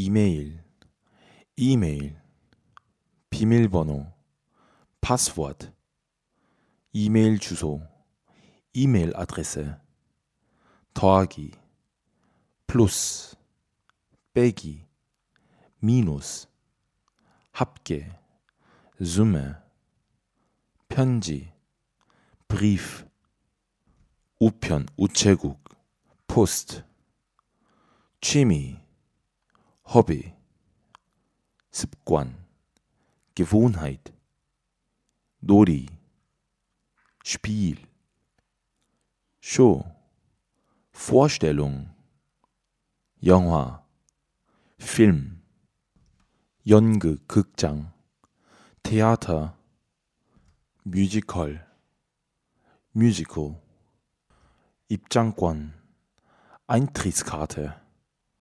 이메일, E-Mail, 비밀번호, Passwort, 이메일 주소, E-Mail-Adresse, 더하기, 플러스, 빼기, 미누스, 합계, Summe, 편지, Brief, 우편, 우체국, 포스트, 취미, 허비, 습관, Gewohnheit, 놀이, Spiel, Show, Vorstellung, 영화, Film, 연극, 극장, Theater, 뮤지컬, 뮤지컬, 입장권, Eintrittskarte,